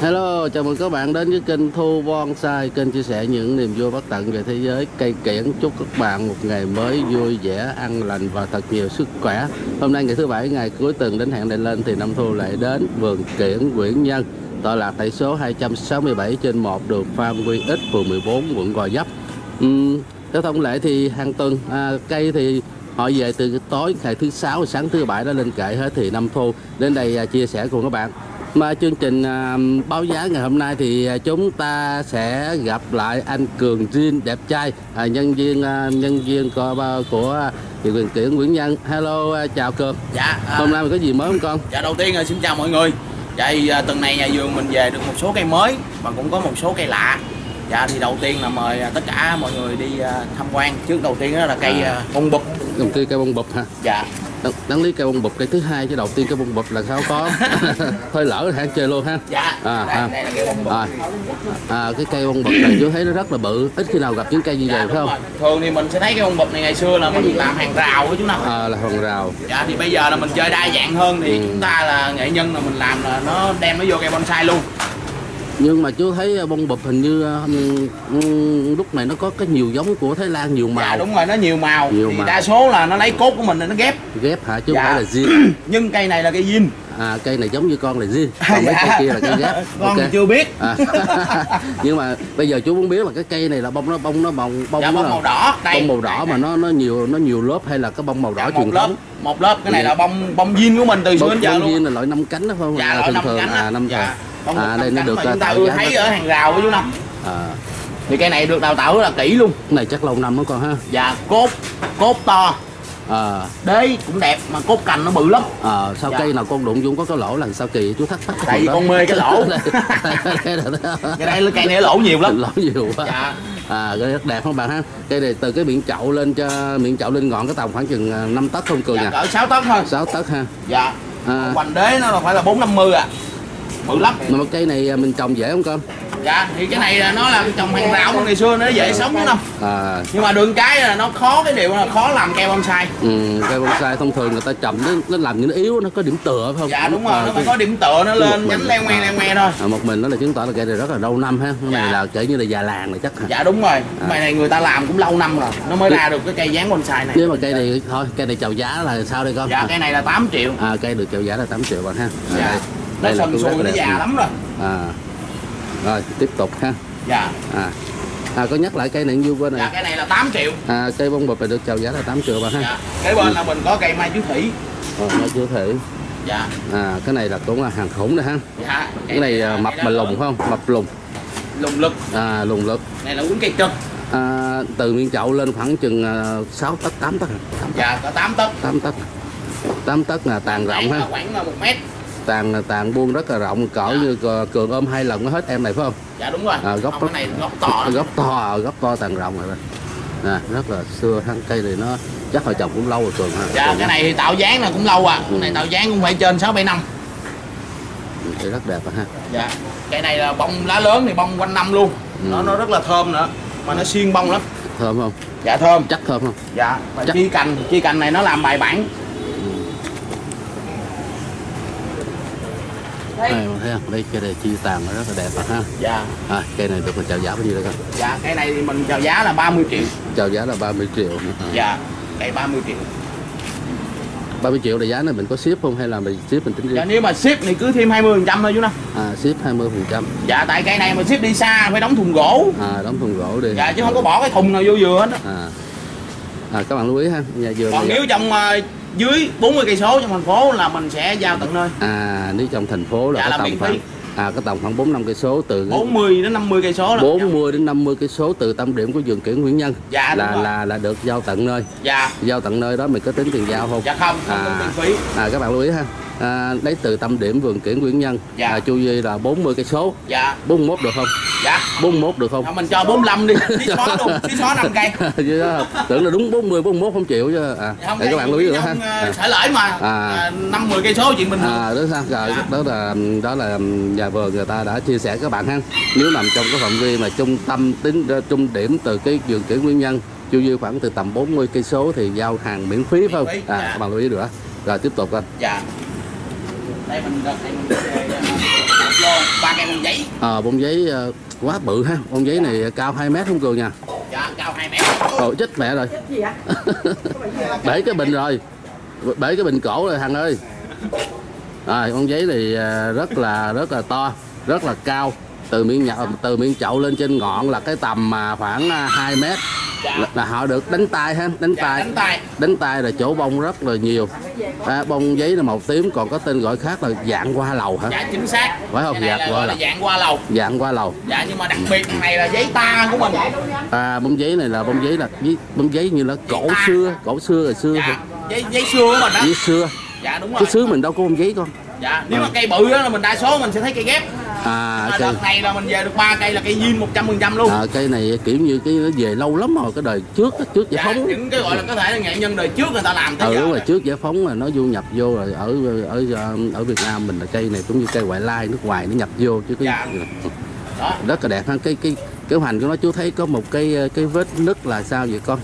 Hello, chào mừng các bạn đến với kênh Thu Bonsai, kênh chia sẻ những niềm vui bất tận về thế giới cây kiển. Chúc các bạn một ngày mới vui vẻ, an lành và thật nhiều sức khỏe. Hôm nay ngày thứ bảy, ngày cuối tuần đến hẹn đại lên thì Năm Thu lại đến vườn kiển Nguyễn Nhân, tọa lạc tại số 267 trên 1 đường Phan Quy Ích, phường 14, quận Gò Vấp. Uhm, theo thông lệ thì hàng tuần à, cây thì họ về từ tối ngày thứ sáu sáng thứ bảy đã lên kệ hết thì Năm Thu đến đây à, chia sẻ cùng các bạn. Mà chương trình à, báo giá ngày hôm nay thì à, chúng ta sẽ gặp lại anh Cường Jin đẹp trai à, nhân viên à, nhân viên của của thị quyền kiển Nguyễn Nhân. Hello chào Cường. Dạ, à, Hôm nay mình có gì mới không con? dạ đầu tiên là xin chào mọi người. Dạ thì tuần này nhà vườn mình về được một số cây mới và cũng có một số cây lạ. Dạ thì đầu tiên là mời tất cả mọi người đi tham quan. Trước đầu tiên đó là cây À. bông bụp. Đầu tiên cây bông bụp ha. Dạ. Đáng, đáng lý cây bông bụp cây thứ hai chứ đầu tiên cây bông bụp là sao có. Thôi lỡ hãng chơi luôn ha. Dạ. À, bụp. À, à, cái cây bông bụp này chú thấy nó rất là bự, ít khi nào gặp những cây như vậy Dạ, phải đúng không? rồi. Thường thì mình sẽ thấy cái bông bụp này ngày xưa là mình làm hàng rào của chú nào. À, là hòn rào. Dạ thì bây giờ là mình chơi đa dạng hơn thì Ừ. chúng ta là nghệ nhân là mình làm là nó đem nó vô cây bonsai luôn. Nhưng mà chú thấy bông bụp hình như ừm, lúc này nó có cái nhiều giống của Thái Lan nhiều màu Dạ đúng rồi nó nhiều màu. Nhiều thì màu. đa số là nó lấy cốt của mình nó ghép. ghép hả chứ Dạ. không phải là zin Nhưng cây này là cây zin. à cây này giống như con là zin còn mấy cây kia là cây ghép Con Ok. thì chưa biết. à. nhưng mà bây giờ chú muốn biết là cái cây này là bông nó bông nó bông bông dạ bông là- màu đỏ đây bông màu đỏ đây, mà đây. nó nó nhiều nó nhiều lớp hay là cái bông màu đỏ Dạ, truyền một lớp thống một lớp cái này Dạ. là bông bông zin của mình từ xưa bông đến giờ bông luôn viên là loại năm cánh đó phải không dạ à, loại thường thường cánh à năm dạ. À đây nó được à, chúng ta tạo ưa thấy ở hàng rào của chú năm. À, thì cây này được đào tạo rất là kỹ luôn. Cái này chắc lâu năm đó con ha. Dạ cốt cốt to. À, đế cũng đẹp mà cốt cành nó bự lắm. À, sao Dạ. cây nào con đụng cũng có cái lỗ là sao kỳ chú thắc mắc tại vì con mê cái lỗ. Cái đây cây này lỗ nhiều lắm. Lỗ nhiều quá. Dạ. À cái rất đẹp không bạn ha? Cây này từ cái miệng chậu lên cho miệng chậu lên ngọn cái tầm khoảng chừng 5 tấc không cường dạ à? cỡ 6 tấc thôi. 6 tấc ha. Dạ. À, hoành đế nó là phải là bốn năm mươi à bự lắm. Mà cây này à, mình trồng dễ không con? Dạ thì cái này là nó là trồng hàng rào ngày xưa nó dễ sống chứ năm à. Nhưng mà đường cái là nó khó cái điều là khó làm cây bonsai ừ, cây bonsai thông thường người ta trồng nó, nó làm như nó yếu nó có điểm tựa phải không? Dạ đúng À, rồi nó phải có điểm tựa nó lên nhánh leo ngoe à. leo ngoe thôi. À, một mình nó là chứng tỏ là cây này rất là lâu năm ha. Cái này Dạ. là kể như là già làng này chắc hả? Dạ đúng rồi. Cái này người ta làm cũng lâu năm rồi nó mới ra được cái cây dáng bonsai này. Nếu mà cây này thôi cây này chào giá là sao đây con? Dạ cây này là 8 triệu. À, cây được chào giá là 8 triệu bạn ha. À, dạ nó sùi là nó già lắm rồi. À. Rồi tiếp tục ha. Dạ. À. À có nhắc lại cây này như bên dạ này cây này là 8 triệu. À cây bông bụp này được chào giá là 8 triệu bạn ha. Dạ. Kế bên là mình có cây mai chú thủy. Ờ, nó chưa thể dạ. À cái này là cũng là hàng khủng này ha. Dạ cái này à, mập mà lùng không? Mập lùng. Lùng lực. À lùng lực. Này là uống cây trân à, từ miệng chậu lên khoảng chừng à, 6 tấc 8 tấc. 8 tấc dạ có 8 tấc. 8 tấc. 8 tấc là tàn rộng ha. khoảng là một mét tàn tàn buông rất là rộng cỡ Dạ. như cường ôm hai lần mới hết em này phải không? Dạ đúng rồi. À, gốc cái này gốc to. Gốc to gốc to tàn rộng rồi nè rất là xưa thân cây này nó chắc hồi trồng cũng lâu rồi cường ha. Dạ Cường cái này thì tạo dáng là cũng lâu à. Cái này tạo dáng cũng phải trên 6 7 năm. Cây rất đẹp ha. Dạ cây này là bông lá lớn thì bông quanh năm luôn. Ừ. nó nó rất là thơm nữa mà nó xuyên bông lắm. Thơm không? Dạ thơm. Chắc thơm không? Dạ và Chắc- chi cành chi cành này nó làm bài bản đây mà thấy không? Đây cây này chi tàn nó rất là đẹp ha. Dạ. À, cây này được là chào giá bao nhiêu đây con dạ cây này thì mình chào giá là 30 triệu. Chào giá là 30 triệu à. dạ cây 30 triệu. 30 triệu là giá này mình có ship không hay là mình ship mình tính dạ riêng nếu mà ship thì cứ thêm 20 phần trăm thôi chú năm. À, ship 20 phần trăm. Dạ tại cây này mà ship đi xa phải đóng thùng gỗ. À, đóng thùng gỗ đi. Dạ chứ không có bỏ cái thùng nào vô dừa hết á. à. à các bạn lưu ý ha nhà vườn còn nếu trong ờ, dưới 40 cây số trong thành phố là mình sẽ giao tận nơi. À nếu trong thành phố là Dạ, có tầm khoảng à có tầm khoảng 4 5 cây số từ 40 đến 50 cây số là 40 đến 50 cây số từ tâm điểm của vườn kiển Nguyễn Nhân Dạ, là là là được giao tận nơi. Dạ. Giao tận nơi đó mình có tính tiền giao không? Dạ không không À. miễn phí. À các bạn lưu ý ha à, lấy từ tâm điểm vườn kiển Nguyễn Nhân. Dạ. à, chu vi là 40 cây số. Dạ. 41 được không? Dạ. 41 được không? Thôi mình cho 45 đi. Xí xóa luôn xí xóa 5 cây. Tưởng là đúng 40 41 không chịu chứ. À, không để các bạn lưu ý nữa ha. Ờ, à. xả lỡi mà. À. à. 5 10 cây số chuyện bình thường À, đó sao? Rồi Dạ. đó là đó là nhà vườn người ta đã chia sẻ các bạn ha. Nếu nằm trong cái phạm vi mà trung tâm tính trung điểm từ cái vườn kiển nguyên nhân chu vi khoảng từ tầm 40 cây số thì giao hàng miễn phí phải không? À dạ. các bạn lưu ý nữa rồi tiếp tục anh. Dạ đây mình đây mình để, ờ, lô ba cây bằng giấy. Ờ bông giấy ờ, quá bự ha. Bông giấy này cao 2 mét không cường nha. Dạ cao 2 mét. Ồ chết mẹ rồi. Bể cái bình rồi. Bể cái bình cổ rồi thằng ơi. Rồi con giấy này à, rất là rất là to rất là cao. Từ miệng nhậu từ miệng chậu lên trên ngọn là cái tầm mà khoảng à, 2 mét. dạ, là, là họ được đánh tay ha đánh dạ tay. đánh tay. Đánh tay là chỗ bông rất là nhiều. À, bông giấy là màu tím còn có tên gọi khác là dạng hoa lầu hả? Dạ chính xác. Phải không? Dạ, là gọi là lầu. dạng qua lầu. Dạng hoa lầu. Dạ nhưng mà đặc biệt này là giấy ta của mình. À, bông giấy này là bông giấy là giấy, bông giấy như là cổ xưa cổ xưa rồi xưa dạ giấy giấy xưa của mình đó giấy xưa. Dạ đúng rồi. cái xứ mình đâu có bông giấy con. Dạ nếu mà cây bự á là mình đa số mình sẽ thấy cây ghép à cây đợt này là mình về được ba cây là cây zin một trăm phần trăm luôn. À, cây này kiểu như cái nó về lâu lắm rồi cái đời trước trước giải dạ phóng những cái gọi là có thể là nghệ nhân đời trước người ta làm tới ừ giờ đúng rồi trước giải phóng là nó du nhập vô rồi ở ở ở Việt Nam mình là cây này cũng như cây ngoại lai nước ngoài nó nhập vô chứ cái Dạ. đó. Rất là đẹp ha. Cái cái cái hành của nó chú thấy có một cái cái vết nứt là sao vậy con?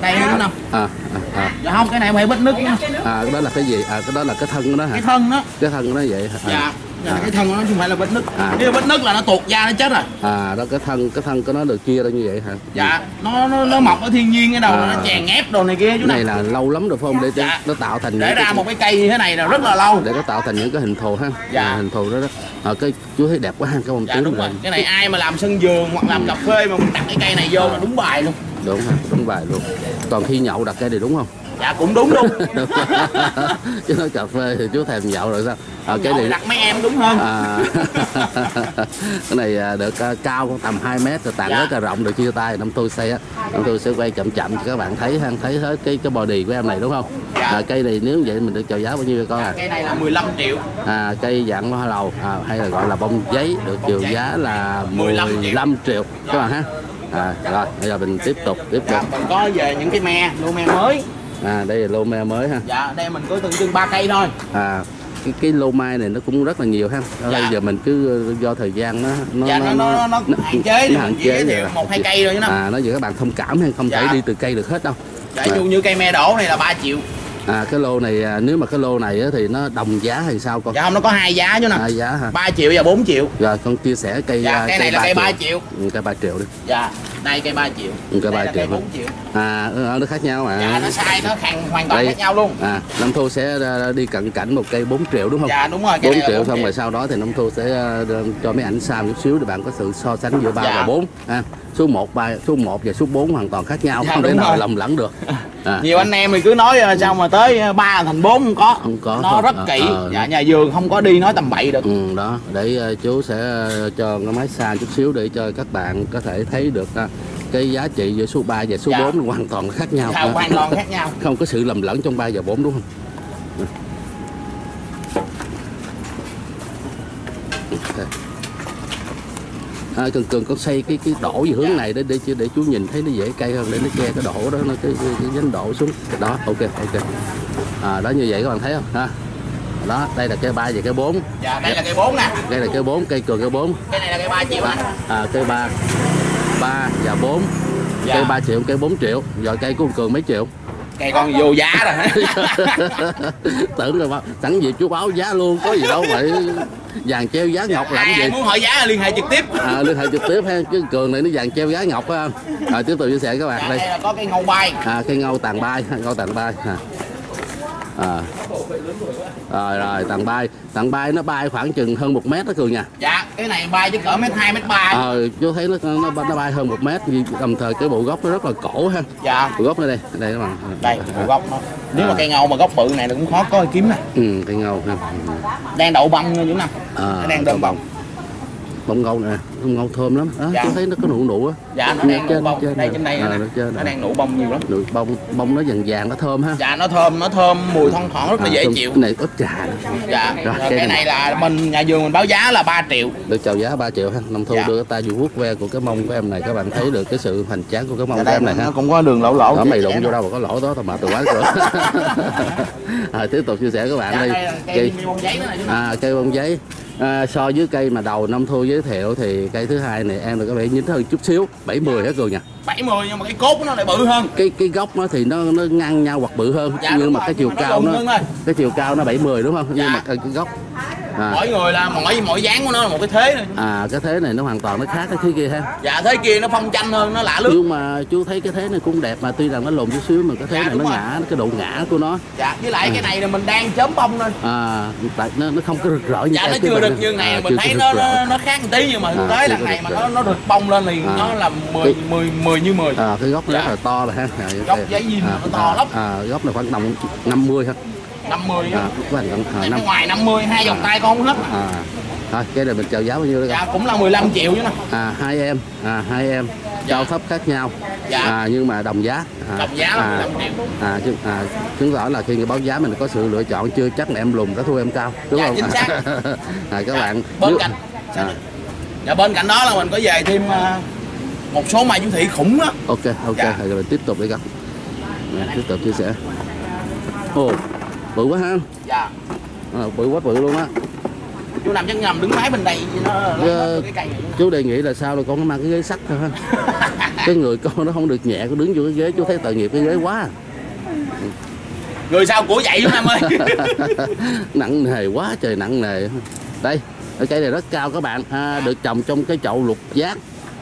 Đây nó nè à à, à, dạ không cái này không phải vết nứt nha. À cái đó là cái gì? À cái đó là cái thân của nó hả? Cái thân đó. Cái thân của nó vậy hả? Dạ Dạ, à, cái thân của nó chứ không phải là vết nứt. À. nếu vết nứt là nó tuột da nó chết rồi. À đó cái thân cái thân của nó được chia ra như vậy hả? Dạ nó nó, nó mọc ở thiên nhiên cái đầu À. nó chèn ép đồ này kia chú này này là lâu lắm rồi phải không? Để để Dạ. nó tạo thành để ra cái- một cái cây như thế này là rất là lâu. Để nó tạo thành những cái hình thù ha. Dạ. À, hình thù đó đó. À, cái chú thấy đẹp quá ha cái bông dạ tím đúng rồi. Cái này ai mà làm sân vườn hoặc làm cà phê mà mình đặt cái cây này vô là đúng bài luôn. Đúng ha đúng bài luôn. Còn khi nhậu đặt cây này đúng không dạ cũng đúng luôn. Chứ nói cà phê thì chú thèm nhậu rồi sao? À, cái này đặt mấy em đúng hơn. À, cái này à, được à, cao tầm 2 mét rồi tàn Dạ. rất là rộng được chia tay. Năm tôi xe năm tôi sẽ quay chậm chậm. Cho các bạn thấy ha thấy hết cái cái body của em này đúng không? Dạ. à, cây này nếu vậy mình được chào giá bao nhiêu con à? Cây này là 15 triệu. À, cây dạng hoa lầu. À, hay là gọi là bông giấy được chiều giá là 15 triệu. 15 triệu. Các bạn ha. À, rồi bây giờ mình tiếp tục tiếp dạ tục. mình có về những cái me lô me mới à, đây là lô me mới ha dạ đây mình có từng chừng ba cây thôi à, cái cái lô mai này nó cũng rất là nhiều ha Ở Dạ. bây giờ mình cứ do thời gian nó nó dạ nó nó nó, nó hạn chế nó hạn chế à. một hai cây thôi chứ nó à nó giờ các bạn thông cảm hay không thể Dạ. đi từ cây được hết đâu dạ dụ như cây me đổ này là 3 triệu à cái lô này à, nếu mà cái lô này á, thì nó đồng giá hay sao con? Dạ không nó có hai giá chứ nè. À, giá hả? 3 triệu và 4 triệu. Rồi con chia sẻ cây dạ à, cây này là cây 3 triệu. Ừ, cây 3 triệu đi. Dạ đây cây 3 triệu. Ừ, cây đây 3 là cây triệu. 4 triệu. À ờ, nó khác nhau mà dạ nó sai nó khăn hoàn toàn Đây. khác nhau luôn. À năm thu sẽ à, đi cận cảnh một cây 4 triệu đúng không? Dạ đúng rồi cây 4 này là triệu 4 xong rồi sau đó thì năm thu sẽ à, cho mấy ảnh sao chút xíu để bạn có sự so sánh giữa 3 Dạ. và 4 à, số 1 3 số 1 và số 4 hoàn toàn khác nhau. Dạ, không thể nào lầm lẫn được à, nhiều anh em thì cứ nói ờ, sao mà tới ờ, ba thành bốn không có. Không có, nó không. rất Ờ, kỹ. Ờ. dạ nhà vườn không có đi nói tầm bậy được. Ừ, đó. Để à, chú sẽ à, cho cái máy xa chút xíu để cho các bạn có thể thấy được à, cái giá trị giữa số 3 và số Dạ. 4 hoàn toàn khác nhau. Dạ, À, hoàn toàn khác nhau. Không có sự lầm lẫn trong 3 và 4 đúng không À, cần cần con xây cái cái đổ về hướng này để để để chú nhìn thấy nó dễ cây hơn để nó che cái đổ đó nó cái cái, cái nhánh đổ xuống. Đó ok ok. À, đó như vậy các bạn thấy không? Ha. Đó đây là cây ba và cây bốn. Dạ đây là cây bốn nè. Đây là cây bốn cây cường cây bốn. Cây này là cây 3 triệu anh à, cây ba. Ba và bốn. Dạ. cây 3 triệu cây 4 triệu. Rồi cây của cường mấy triệu? Cây con vô giá rồi. Tưởng rồi bao sẵn gì chú báo giá luôn có gì đâu phải vàng treo giá ngọc làm ai gì muốn hỏi giá liên hệ trực tiếp. À, liên hệ trực tiếp ha chứ cường này nó vàng treo giá ngọc ha rồi tiếp tục chia sẻ các bạn dạ, đây. đây là có cây ngâu bay. À, cây ngâu tàn bay ngâu tàn bay à. À. rồi rồi tàn bay tàn bay nó bay khoảng chừng hơn một mét đó cường nha. Dạ cái này bay chứ cỡ mét hai mét ba. Ờ chú thấy nó, nó nó bay hơn một mét đồng thời cái bộ gốc nó rất là cổ ha. Dạ. Bộ gốc nó đây đây các bạn. Đây bộ gốc nó. Nếu mà À. cây ngâu mà gốc bự này là cũng khó có kiếm nè. Ừ cây ngâu ha. Đang đậu bông nha chú năm à, nó đang đơm bông. bông. Ngâu nè ngâu thơm lắm. Đó, Dạ. chú thấy nó có nụ nụ á. Dạ nó đang trên- nụ bông. trên đây trên đây À, nè. nó trên nó đang nụ bông nhiều lắm. Nụ bông bông nó vàng vàng nó thơm ha. Dạ nó thơm nó thơm mùi thoang thoảng rất là À, dễ thơm- chịu. cái này ướp trà dạ Rồi, rồi cái này. này là mình nhà vườn mình báo giá là 3 triệu. Được chào giá 3 triệu ha. Năm thu Dạ. đưa tay vô vuốt ve của cái mông của em này các bạn thấy được cái sự hoành tráng của cái mông Dạ của em này ha. nó cũng có đường lỗ lỗ đó mày đụng vô đâu mà có lỗ đó tao mệt từ quán rồi. À, tiếp tục chia sẻ các bạn dạ, đây là cây bông giấy à, cây bông giấy. À, so với cây mà đầu năm thu giới thiệu thì cây thứ hai này em được có vẻ nhính hơn chút xíu 70 hết rồi nha 70 nhưng mà cái cốt nó lại bự hơn cái cái gốc nó thì nó nó ngang nhau hoặc bự hơn Dạ, nhưng mà rồi, cái chiều nhưng mà nó cao nó thôi. cái chiều cao nó 70 đúng không nhưng Dạ. mà cái cái gốc À. mỗi người là mỗi mỗi dáng của nó là một cái thế này à cái thế này nó hoàn toàn nó khác cái thế kia ha dạ thế kia nó phong tranh hơn nó lạ lướt nhưng mà chú thấy cái thế này cũng đẹp mà tuy rằng nó lùn chút xíu mà cái thế Dạ, này nó rồi. ngã cái độ ngã của nó dạ với lại cái này là mình đang chớm bông thôi à tại nó nó không có rực rỡ như dạ nó chưa được như này à, mình thấy nó, rực nó nó khác một tí nhưng mà thực À, tế chưa lần này rực mà nó nó được bông lên thì À. nó là 10 Cái- 10 10 như 10 à, cái gốc nó Dạ. rất là to rồi ha à, Gốc ok. giấy à, nó to à, lắm. à, gốc này khoảng tầm 50 ha 50 à, á. Các bạn à, Cái năm. Ngoài 50 hai vòng À. tay con không hết. À. Thôi cái này mình chào giá bao nhiêu đây dạ cũng là 15 triệu chứ nè. À hai em. À hai em. Dạ. cao thấp khác nhau. Dạ. à, nhưng mà đồng giá. À, đồng giá là à, 15 triệu. À, chứng, à, chứng tỏ là khi người báo giá mình có sự lựa chọn chưa chắc là em lùn đã thua em cao đúng Dạ, không? chính xác. à, các Dạ, bạn. bên nếu- cạnh. à, dạ bên cạnh đó là mình có về thêm à, một số mai chú thị khủng đó ok ok. Dạ. rồi mình tiếp tục đi con. Nè, tiếp tục chia sẻ. Ồ bự quá ha. Dạ. À, bự quá bự luôn á. Chú nằm chắc ngầm đứng mái bên đây nó Dạ. hết cái cây này chú đề nghị là sao là con có mang cái ghế sắt thôi ha. Cái người con nó không được nhẹ con đứng vô cái ghế chú thấy tội nghiệp cái ghế quá. Người sao của vậy chú nam ơi? Nặng nề quá trời nặng nề. Đây cái cây này rất cao các bạn. À, được trồng trong cái chậu lục giác.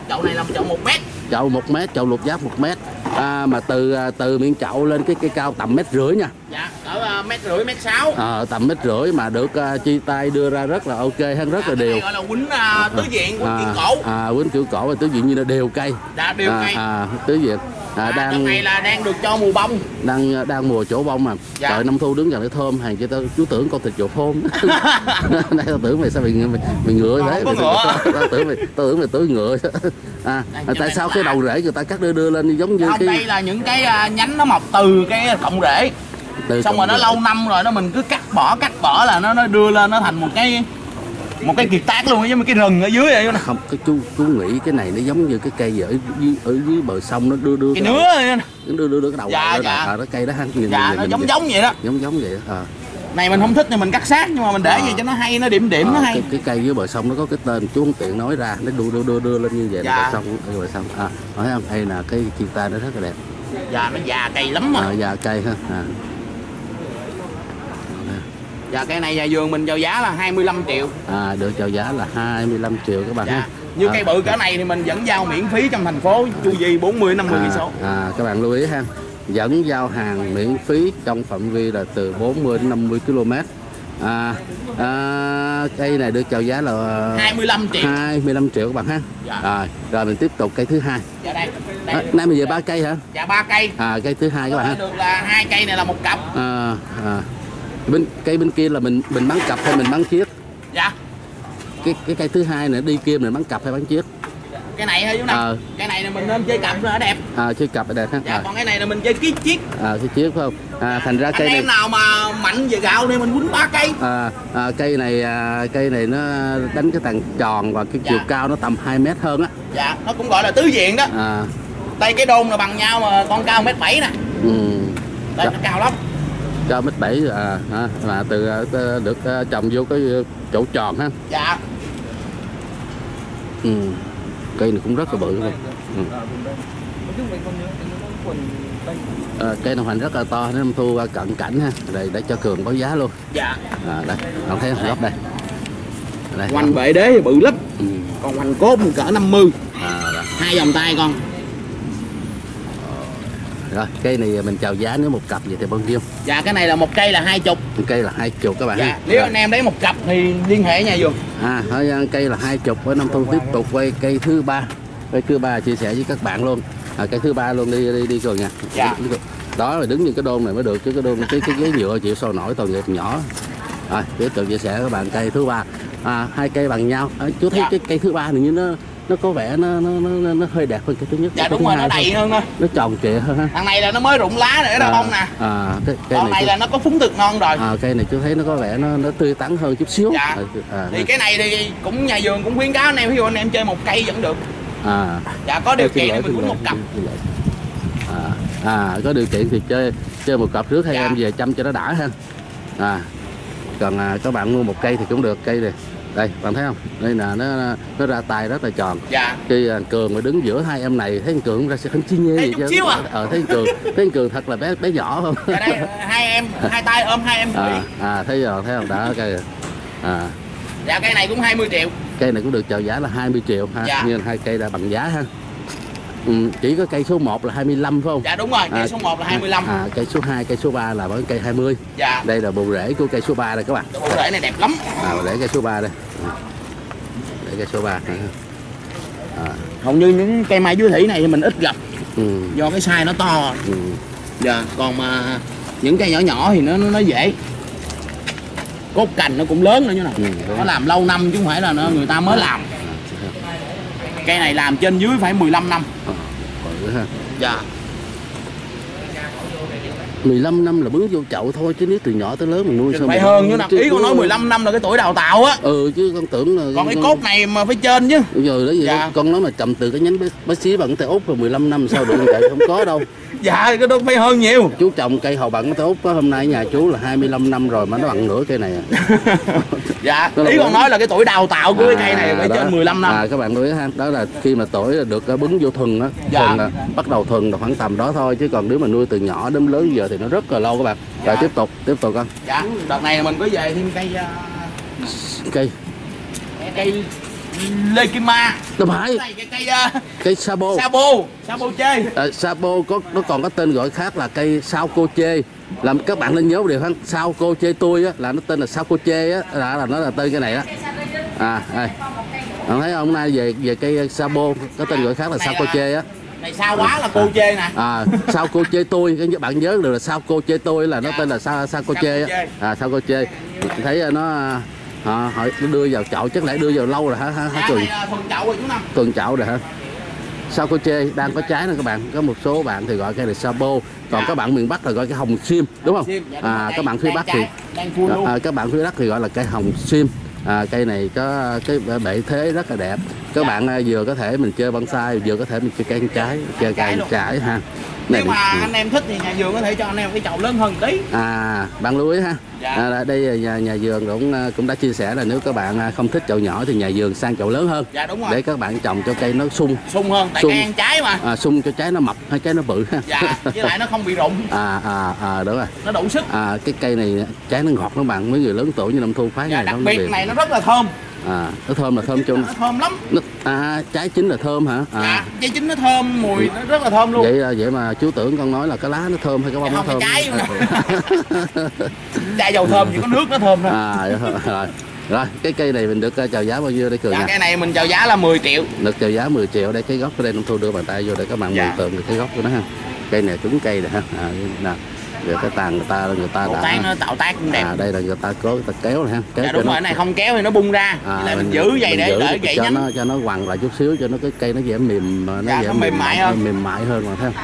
Chậu này là một chậu một mét chậu một mét chậu lục giác một mét. À, mà từ à, từ miệng chậu lên cái cây cao tầm mét rưỡi nha. Dạ ở à, mét rưỡi mét sáu. À, tầm mét rưỡi mà được à, chi tay đưa ra rất là ok hơn rất là Dạ, cái đều. gọi là quýnh à, tứ diện quýnh kiện cổ. à quýnh kiểu cổ và tứ diện như là đều cây. Dạ đều à, cây. à, tứ diện à, à, đang này là đang được cho mùa bông. Đang đang mùa chỗ bông mà. Dạ. trời năm thu đứng gần để thơm hàng cho tao chú tưởng con thịt dột thơm đây tao tưởng mày sao mày mày, mày ngựa Không thế có ngựa. tao tưởng mày tao tưởng mày tới ngựa à, à, tại sao cái đầu rễ người ta cắt đưa đưa lên giống như không cái đây là những cái à, nhánh nó mọc từ cái cọng rễ. Từ xong rồi nó rễ. lâu năm rồi nó mình cứ cắt bỏ cắt bỏ là nó nó đưa lên nó thành một cái một cái kiệt tác luôn giống như cái rừng ở dưới vậy nè không cái chú chú nghĩ cái này nó giống như cái cây gì ở dưới, ở dưới bờ sông nó đưa đưa cái đầu- nứa vậy nó đưa đưa, đưa cái đầu Dạ, dạ. à, nó cây đó ha nhìn, dạ nhìn, nó giống nhìn, giống vậy đó giống giống vậy à. này mình không thích thì mình cắt sát nhưng mà mình để À. vậy cho nó hay nó điểm điểm nó Ờ, hay cái, cái cây dưới bờ sông nó có cái tên chú không tiện nói ra nó đưa đưa đưa, đưa lên như vậy Dạ. là bờ sông ở bờ sông à hỏi không hay là cái chia tay nó rất là đẹp dạ nó già cây lắm mà à, già cây ha à. Dạ cây này nhà vườn mình chào giá là 25 triệu. À được chào giá là 25 triệu các bạn dạ. ha. Như à, cây bự cỡ này thì mình vẫn giao miễn phí trong thành phố chu vi 40 50 cây à, số à, các bạn lưu ý ha. Dẫn giao hàng miễn phí trong phạm vi là từ 40 đến 50 km à, à, cây này được chào giá là 25 triệu. 25 triệu các bạn ha. Dạ. rồi rồi mình tiếp tục cây thứ hai. Dạ đây, à, đây. nay mình về ba cây hả? Dạ ba cây. À cây thứ hai các bạn ha. được là hai cây này là một cặp. À, à. Bên cây bên kia là mình mình bán cặp hay mình bán chiếc? Dạ. Cái cái cây thứ hai này đi kia mình bán cặp hay bán chiếc? Cái này thôi chú năm Ờ. cái này là mình nên chơi cặp nữa đẹp. À chiếc cặp ở đây ha. Dạ à, còn cái này là mình chơi kiết chiết à cái chiếc phải không? À, thành ra anh cây này nào mà mạnh về gạo thì mình quýnh ba cây. À, à, cây này à, cây này nó đánh cái tàn tròn và cái Dạ. chiều cao nó tầm 2 mét hơn á. Dạ nó cũng gọi là tứ diện đó. À, đây cái đôn là bằng nhau mà con cao mét bảy nè. Ừ. đây Dạ. nó cao lắm cao mét bảy à, à, là từ à, t- được à, trồng vô cái chỗ tròn ha? Dạ. Ừ. cây này cũng rất là bự luôn. Ừ. à, cây nào hoành rất là to nên thu cận cảnh ha? Đây để cho cường báo giá luôn. Dạ. À, đây bạn thấy không? Góc đây. Đây. Hoành bệ đế bự lắm. Ừ. còn hoành cốt cỡ 50 à, rồi. hai vòng tay con rồi cây này mình chào giá nếu một cặp vậy thì bao nhiêu? Dạ cái này là một cây là hai chục. Cây là hai chục các bạn dạ ha. nếu Rồi. anh em lấy một cặp thì liên hệ nhà vườn. À thôi cây là hai chục với năm thu tiếp tục quay cây thứ ba. Cây thứ ba chia sẻ với các bạn luôn. À, cây thứ ba luôn đi đi đi cường nha. Dạ. Đó là đứng như cái đôn này mới được chứ cái đôn cái cái ghế nhựa chịu sôi nổi tội nghiệp nhỏ. Rồi tiếp tục chia sẻ với các bạn cây thứ ba. À, hai cây bằng nhau. À, chú thấy Dạ. cái cây thứ ba này như nó nó có vẻ nó nó nó, nó, nó hơi đẹp hơn cây thứ nhất. Dạ đúng rồi nó đầy hơn thôi. Nó tròn trịa hơn ha. Thằng này là nó mới rụng lá để ra à, bông nè. à, cái còn này, này chú- là nó có phúng thực non rồi. À, cây này chú thấy nó có vẻ nó nó tươi tắn hơn chút xíu. Dạ. à, thì cái này thì cũng nhà vườn cũng khuyến cáo anh em ví dụ anh em chơi một cây vẫn được. À, dạ có điều kiện thì mình lỗi, một cặp. à, à có điều kiện thì chơi chơi một cặp trước hai Dạ. em về chăm cho nó đã ha. À còn à, các bạn mua một cây thì cũng được cây này đây bạn thấy không? Đây là nó nó ra tay rất là tròn. Dạ. Khi à, cường mà đứng giữa hai em này thấy thằng cường ra sẽ không chi nhê gì chứ. à? ờ thấy thằng cường thấy thằng cường thật là bé bé nhỏ không? Dạ đây hai em hai tay ôm hai em. À, à thấy rồi thấy không? Đã cây à. Dạ cây này cũng 20 triệu. Cây này cũng được chào giá là 20 triệu ha. Dạ. như hai cây đã bằng giá ha. Ừ, chỉ có cây số 1 là 25 phải không dạ đúng rồi cây À, số 1 là 25 à, cây số 2 cây số 3 là vẫn cây 20 dạ. Đây là bộ rễ của cây số 3 đây các bạn. Bộ rễ này đẹp lắm. À, để cây số 3 đây. Để cây số 3 à, hầu như những cây mai dưới thủy này thì mình ít gặp. Ừ, do cái size nó to. Ừ. dạ còn mà những cây nhỏ nhỏ thì nó nó, nó dễ. Cốt cành nó cũng lớn nữa như này Ừ, nó làm lâu năm chứ không phải là nó người ta mới làm. Cây này làm trên dưới phải 15 năm. À, ha. Dạ 15 năm là bứng vô chậu thôi chứ nếu từ nhỏ tới lớn mình nuôi sao phải hơn chứ chứ ý con nói cứ- 15 năm là cái tuổi đào tạo á. Ừ chứ con tưởng là còn cái cốt này mà phải trên chứ. Rồi đó vậy Dạ. con nói mà trồng từ cái nhánh bé xí bằng tay út rồi 15 năm sao được vậy không có đâu. Dạ cái đó phải hơn nhiều. Chú trồng cây hầu bằng tay út hôm nay nhà chú là 25 năm rồi mà nó bằng nửa cây này à. dạ. Đó ý con nói là cái tuổi đào tạo của cái cây này phải đó. trên 15 năm. À các bạn ý ha. Đó là khi mà tuổi được cái bứng vô thuần á Dạ. thuần là bắt đầu thuần là khoảng tầm đó thôi chứ còn nếu mà nuôi từ nhỏ đến lớn giờ thì nó rất là lâu các bạn. Rồi Dạ. tiếp tục tiếp tục con dạ đợt này mình có về thêm cây à, cây. cây lê kim ma. Nó phải. Cái cây à, cây sabo sabo sabo chơi à, sabo có nó còn có tên gọi khác là cây sao cô chê làm các bạn nên nhớ một điều khác sao cô chê tôi á là nó tên là sao cô chê á là, là nó là tên cái này đó. À đây. Bạn thấy hôm nay về về cây sabo có tên gọi khác là sao cô chê á. này sao quá là cô chê nè. À sao cô chê tôi cái bạn nhớ được là sao cô chê tôi là nó tên là sao sao cô chê á. à sao cô chê. Thấy nó họ, họ đưa vào chậu chắc lẽ đưa vào lâu rồi hả hả, hả Dạ, là thuần chậu rồi chú năm tuần chậu rồi hả sao cô chê? Đang có trái nè các bạn. Có một số bạn thì gọi cây này sabo. Còn Dạ. các bạn miền bắc là gọi cái hồng xiêm đúng không? Sim, dạ, à các bạn phía bắc thì à, các bạn phía bắc thì gọi là cây hồng xiêm à, cây này có cái bệ thế rất là đẹp. Các Dạ. bạn à, vừa có thể mình chơi bonsai vừa có thể mình chơi cây ăn trái chơi cây trái ha nếu mà anh em thích thì nhà vườn có thể cho anh em cái chậu lớn hơn tí. À, bạn lưu ý ha. Dạ. À, đây nhà nhà vườn cũng à, cũng đã chia sẻ là nếu các bạn à, không thích chậu nhỏ thì nhà vườn sang chậu lớn hơn. Dạ đúng rồi. Để các bạn trồng cho cây nó sung. Sung hơn tại Sung. cây ăn trái mà. À, sung cho trái nó mập hay trái nó bự ha. dạ với lại nó không bị rụng. À à à đúng rồi. nó đủ sức. À cái cây này trái nó ngọt lắm bạn, mấy người lớn tuổi như năm thu phái dạ, này đặc nó biệt này nó rất là thơm. À, nó thơm là thơm cho nó thơm lắm. Nó, à trái chín là thơm hả? dạ À. trái chín nó thơm mùi nó rất là thơm luôn Vậy à, vậy mà chú tưởng con nói là cái lá nó thơm hay cái bông Dạ, nó không, thơm? cái trái chai dầu thơm chỉ có nước nó thơm thôi à rồi, rồi. Rồi, cái cây này mình được à, chào giá bao nhiêu đây cường dạ nha? cây này mình chào giá là 10 triệu được chào giá 10 triệu đây cái gốc ở đây nông thu đưa bàn tay vô để các bạn Dạ. mường tượng được cái gốc của nó ha cây này cứng cây này ha à, nè rồi cái tàn người ta người ta Bộ đã nó tạo tác cũng đẹp. À đây là người ta có người ta kéo này ha kéo dạ đúng nó rồi cái này không kéo thì nó bung ra. À, là mình giữ vậy mình để giữ đỡ gãy cho nhánh. nó cho nó quằn lại chút xíu cho nó cái cây nó dễ mềm nó Dạ, dễ nó mềm mại hơn. mềm mại hơn mà thấy không?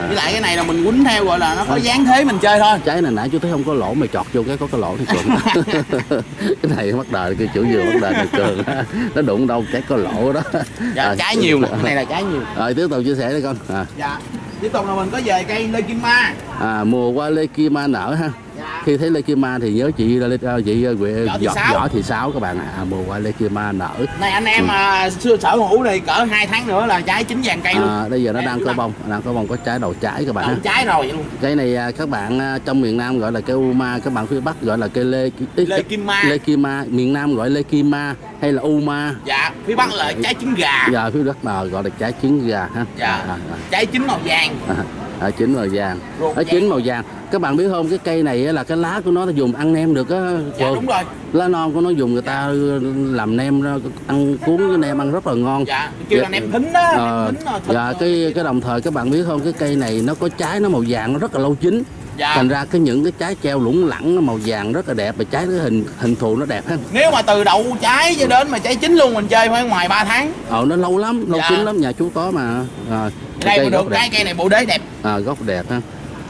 À. với lại cái này là mình quýnh theo gọi là nó có dáng thế mình chơi thôi. Trái này nãy chú thấy không có lỗ mà chọt vô cái có cái lỗ thì cường cái này bắt đời cái chủ dừa bắt đời này cường nó đụng đâu trái có lỗ đó. Dạ À, trái nhiều. Cái này là trái nhiều. Rồi tiếp tục chia sẻ đi con. À, dạ tiếp tục là mình có về cây lê kim ma. À mùa qua lê kim ma nở ha khi thấy lê kim ma thì nhớ chị là à, chị Võ Thị võ, Sáu. các bạn ạ. À, mùa qua lê kim ma nở. Này anh em mà xưa sở hữu này cỡ hai tháng nữa là trái chín vàng cây luôn. à, bây giờ nó Em đang có bông đang có bông có trái đầu trái các bạn ha. trái rồi vậy luôn. Cây này à, các bạn à, trong miền Nam gọi là cây u ma các bạn phía Bắc gọi là cây lê lê kim ma. Lê kim ma. Miền Nam gọi lê kim ma hay là u ma dạ phía bắc là trái trứng gà. Giờ phía Bắc gọi là trái trứng gà ha. Dạ à, à, trái chín màu vàng. À, à, chín màu vàng. Nó chín màu vàng. Các bạn biết không cái cây này là cái lá của nó dùng ăn nem được á. Dạ đúng rồi. lá non của nó dùng người ta làm nem ăn cuốn với nem ăn rất là ngon. Dạ kêu là Dạ. nem thính đó Ờ, nem thính rồi dạ rồi. cái cái đồng thời các bạn biết không cái cây này nó có trái nó màu vàng nó rất là lâu chín. Dạ. Thành ra cái những cái trái treo lủng lẳng nó màu vàng rất là đẹp và trái cái hình hình thù nó đẹp ha. Nếu mà từ đậu trái cho đến mà trái chín luôn mình chơi phải ngoài 3 tháng. Ờ nó lâu lắm lâu Dạ. chín lắm nhà chú có mà. À, đây gốc được trái cây này bộ đế đẹp. À, gốc đẹp ha.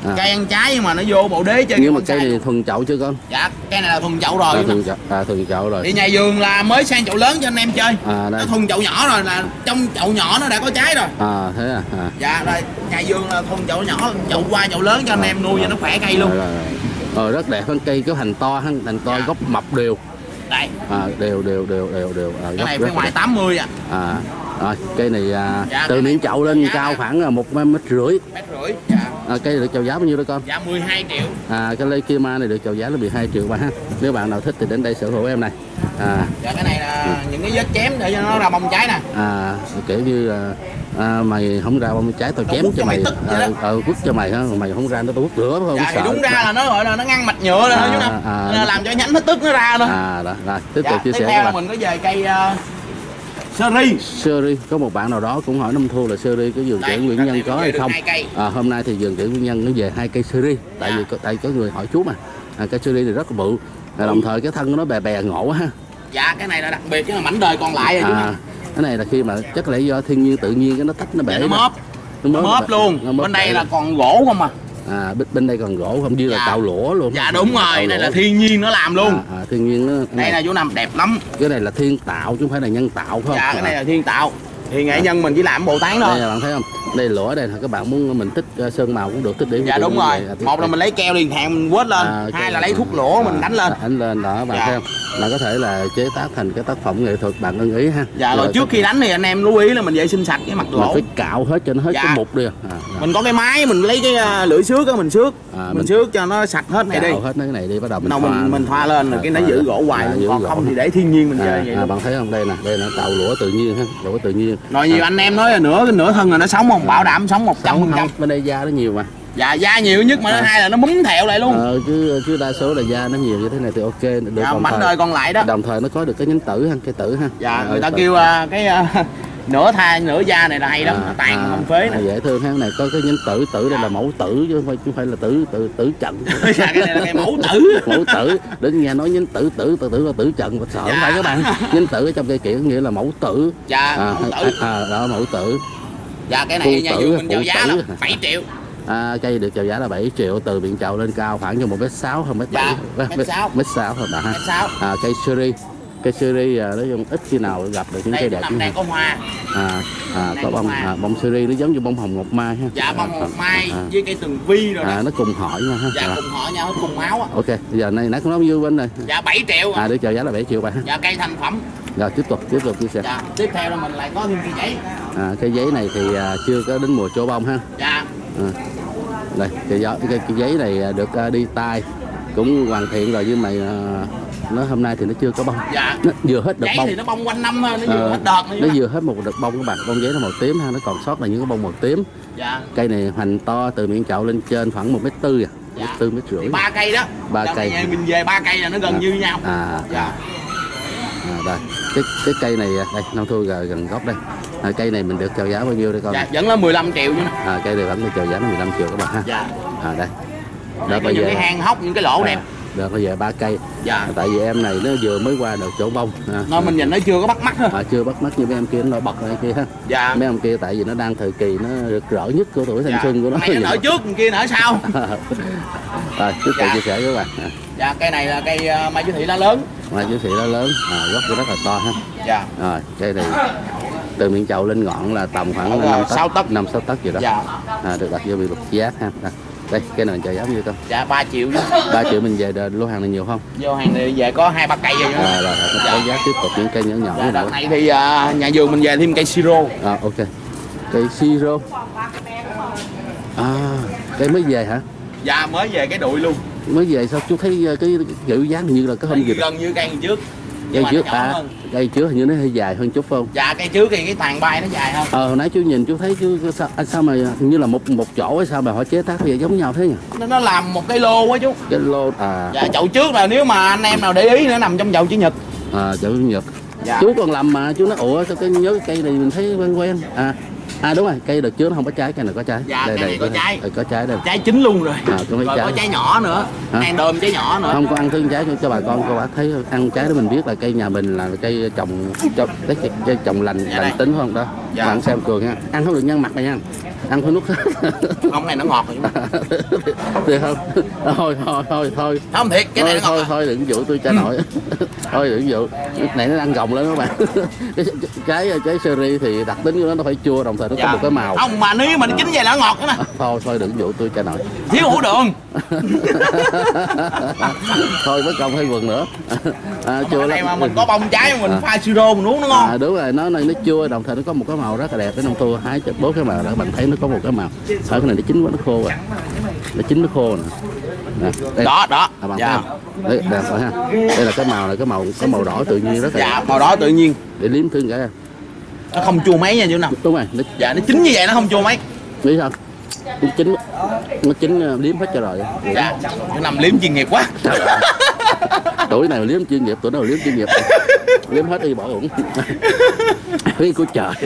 À. cây ăn trái nhưng mà nó vô bộ đế chơi nhưng mà cái cây này thuần chậu chưa con? Dạ cây này là thuần chậu rồi à, thuần chậu à, thuần chậu rồi. Thì nhà vườn là mới sang chậu lớn cho anh em chơi. À đây. Nó thuần chậu nhỏ rồi là trong chậu nhỏ nó đã có trái rồi. À thế à, à. dạ đây nhà vườn là thuần chậu nhỏ chậu qua chậu lớn cho anh em nuôi cho nó khỏe cây luôn. rồi, rồi, rồi. Ờ, rất đẹp hơn cây có hành to ha hành to Dạ. gốc mập đều đây à, đều đều đều đều đều. À, cái này phải ngoài đẹp. 80 à à rồi cây này à, Dạ, từ miệng chậu lên giá cao khoảng là một mét rưỡi. Mét rưỡi dạ. À, cây được chào giá bao nhiêu đó con? Dạ 12 triệu. À, cái lê kia ma này được chào giá là 12 triệu ba ha. Nếu bạn nào thích thì đến đây sở hữu em này. À, dạ cái này là những cái vết chém để cho nó ra bông trái nè. À kiểu như là à, mày không ra bông trái tao chém cho mày mày. à, đó. ờ, quất cho mày ha mày không ra nó tao quất rửa không dạ sợ. đúng ra là nó gọi là nó ngăn mạch nhựa rồi À, chú à. Nên là làm cho nhánh nó tức nó ra nữa. À đó rồi tiếp dạ, tục chia tiếp sẻ theo là mình có về cây uh, seri. Seri có một bạn nào đó cũng hỏi Năm Thu là Seri cái vườn kiển Nguyễn Nhân có hay không? à, hôm nay thì vườn kiển Nguyễn Nhân nó về hai cây Seri. Tại Dạ. vì có, tại có người hỏi chú mà. À, cây Seri thì rất là bự. À, đồng thời cái thân của nó bè bè ngộ ha. Dạ cái này là đặc biệt chứ là mảnh đời còn lại rồi chú à, năm cái này là khi mà chắc là do thiên nhiên tự nhiên cái nó tách nó bể nó móp nó móp luôn. nó móp bên đây là còn gỗ không à? À bên, bên đây còn gỗ không? Như là Dạ. cào lũa luôn. Dạ đúng rồi. Này lũa. là thiên nhiên nó làm luôn. À, à, thiên nhiên nó đây này, là chú năm đẹp lắm. Cái này là thiên tạo chứ không phải là nhân tạo phải không? Dạ cái À. này là thiên tạo thì nghệ nhân mình chỉ làm bồ tán thôi. đây là bạn thấy không? Đây lũa đây là các bạn muốn mình tích ờ, sơn màu cũng được tích điểm dạ đúng rồi. một là mình lấy keo liền hàng mình quết lên. À, hai là lấy thuốc lỗ mình đánh lên. đánh lên đó bạn Dạ. thấy không? Là có thể là chế tác thành cái tác phẩm nghệ thuật bạn ưng ý ha. Dạ rồi trước khi đánh thì anh em lưu ý là mình vệ sinh sạch cái mặt mình gỗ phải cạo hết cho nó hết Dạ. cái mục đi. À, à, mình có cái máy mình lấy cái à, lưỡi xước á mình xước. À, mình mình- xước cho nó sạch hết này đi. hết cái này đi bắt đầu mình thoa mình mình thoa lên rồi cái nó giữ gỗ hoài À, còn không thì để thiên nhiên mình chơi à, vậy à, bạn thấy không? Đây nè đây là tạo lũa tự nhiên ha lũa tự nhiên rồi nhiều anh em nói là nửa nửa thân là nó sống không? Bảo đảm sống một trăm phần trăm. bên đây da nó nhiều mà. Dạ da nhiều nhất mà nó À. hai là nó múm thẹo lại luôn. Ờ, chứ chứ đa số là da nó nhiều như thế này thì ok được dạ đồng mảnh thời đời còn lại đó. đồng thời nó có được cái nhánh tử ha cái tử ha. Dạ À, người ta tử. kêu à, cái à, nửa thai nửa da này là hay lắm À, nó tàn à, không phế à, nè dễ thương ha cái này có cái nhánh tử tử đây À. là mẫu tử chứ không phải chứ không phải là tử tử tử trận. Dạ cái này là cây mẫu tử. Mẫu tử đến nghe nói nhánh tử tử tử tử là tử trận mà sợ Dạ. phải các bạn. Nhánh tử ở trong cây kiển nghĩa là mẫu tử. Dạ à, mẫu tử. à, à, đó mẫu tử. Dạ cái này Phụ nhà vườn mình chào giá là 7 triệu. À, cây được chào giá là 7 triệu từ biển chậu lên cao khoảng cho một mét sáu không mét Dạ, bảy mét sáu. mét sáu thôi bạn ha. Mét sáu. À, cây seri cây seri à, nói chung ít khi nào gặp được những cây đẹp như này có hoa. À, à, có bông à, bông seri nó giống như bông hồng ngọc mai ha. Dạ bông à, một mai à, với cây tường vi rồi đó. à, nó cùng hỏi nha ha. Dạ à, cùng họ nhau cùng máu á. Ok giờ này nãy cũng nói nhiêu bên này dạ 7 triệu à được chào giá là 7 triệu bạn dạ cây thành phẩm. Rồi tiếp tục tiếp tục chia sẻ. Dạ tiếp theo là mình lại có thêm cây giấy. À, cây giấy này thì à, chưa có đến mùa trổ bông ha. Dạ. À. đây cây, gió, cây, cây giấy này à, được à, đi tay cũng hoàn thiện rồi nhưng mà à, nó hôm nay thì nó chưa có bông. Dạ. Nó vừa hết đợt giấy bông. thì nó bông quanh năm thôi nó vừa Ờ, hết đợt nó vừa hết một đợt bông các bạn. Bông giấy nó màu tím ha nó còn sót là những cái bông màu tím. Dạ. Cây này hoành to từ miệng chậu lên trên khoảng một mét tư à Dạ. mét tư mét rưỡi. Ba cây đó. Ba cây. này mình về ba cây là nó gần À. như nhau. À, dạ. à, à đây. Cái cái cây này à, đây năm thu gần, gần gốc đây. À, cây này mình được chào giá bao nhiêu đây con? Dạ vẫn là 15 triệu chứ à, cây này vẫn được chào giá là 15 triệu các bạn ha. Dạ. À đây Đợt có những cái hang hốc những cái lỗ đẹp à, đợt bây giờ ba cây. Dạ. Tại vì em này nó vừa mới qua đợt chỗ bông à, nó mình nhìn nó chưa có bắt mắt thôi à, chưa bắt mắt như mấy em kia nó bật này kia ha. Dạ. Mấy em kia tại vì nó đang thời kỳ nó rực rỡ nhất của tuổi thanh dạ. xuân của nó. Này nó nở trước kia nở sau. Rồi tiếp tục Dạ. chia sẻ với các bạn. À, dạ cây này là cây uh, mai chú thị lá lớn. Ngoài chữ thị nó lớn à, gốc của rất là to ha. Dạ. Rồi cây này từ miệng chậu lên ngọn là tầm khoảng Ờ, năm sáu tấc. năm sáu tấc gì đó. Dạ. À, được đặt vô bị lục giác ha đây cái này chào giá nhiêu không dạ 3 triệu chứ. 3 triệu mình về lô hàng này nhiều không? Vô hàng này về có hai ba cây rồi à, rồi, rồi Dạ. giá tiếp tục những cây nhỏ nhỏ dạ, đợt này thì à, nhà vườn mình về thêm cây siro. À, ok. Cây siro. À cây mới về hả? Dạ mới về cái đùi luôn. Mới về sao chú thấy uh, cái kiểu dáng như là cái hôm gì gần như cây trước. Cây trước à. hơn cây trước hình như nó hơi dài hơn chút phải không dạ cây trước thì cái tàn bay nó dài hơn. Ờ hồi nãy chú nhìn chú thấy chú sao, anh sao mà hình như là một một chỗ hay sao mà họ chế tác vậy giống nhau thế nhỉ? Nó, nó làm một cái lô quá chú. Cái lô à. Dạ chậu trước là nếu mà anh em nào để ý nó nằm trong chậu chữ nhật. À chậu nhật. Dạ. Chú còn làm mà chú nói ủa sao cái nhớ cái cây này mình thấy quen quen? À à đúng rồi cây đợt trước nó không có trái cây này có trái Dạ, cây này có trái. đây, có trái đây trái chín luôn rồi À, có mấy rồi trái. có trái nhỏ nữa Hả? đang đơm trái nhỏ nữa không có ăn thứ trái cho, bà con cô bác thấy ăn trái để mình biết là cây nhà mình là cây trồng cho cái cây, trồng lành Dạ lành đây. tính không đó Dạ. bạn xem cường nha ăn không được nhân mặt này nha ăn phải nuốt. Không này nó ngọt rồi thì không. Thôi thôi thôi thôi. Không thiệt cái này thôi nó ngọt thôi à. thôi đừng dụ tôi cha nội thôi đừng dụ. Cái này nó ăn gồng lắm các bạn. Cái trái trái seri thì đặc tính của nó nó phải chua đồng thời nó có Dạ. một cái màu. Không mà nếu mà nó chín vậy là nó ngọt đó nè thôi thôi đừng dụ tôi cha nội thiếu hủ đường thôi mất công hay vườn nữa. À, chua này mà mình có bông trái mình À. pha siro mình uống nó ngon à, đúng rồi nó này nó chua đồng thời nó có một cái màu rất là đẹp cái nông thua hái cho bốn cái màu đó bạn thấy nó có một cái màu. Ở cái này nó chín quá nó khô rồi. Nó chín nó khô nè. Đây. đó đó. À, bạn dạ. thấy không? Đấy, đẹp rồi ha. Đây là cái màu này cái màu cái màu đỏ tự nhiên rất là dạ màu đỏ tự nhiên. Để liếm thương cái nó không chua mấy nha chú năm đúng rồi nó dạ nó chín như vậy nó không chua mấy. Biết sao nó chín nó chín ờ, liếm hết cho rồi. Dạ năm liếm chuyên nghiệp quá. Tuổi này liếm chuyên nghiệp tuổi nào liếm chuyên nghiệp. Liếm hết đi bỏ uổng. Phí của trời.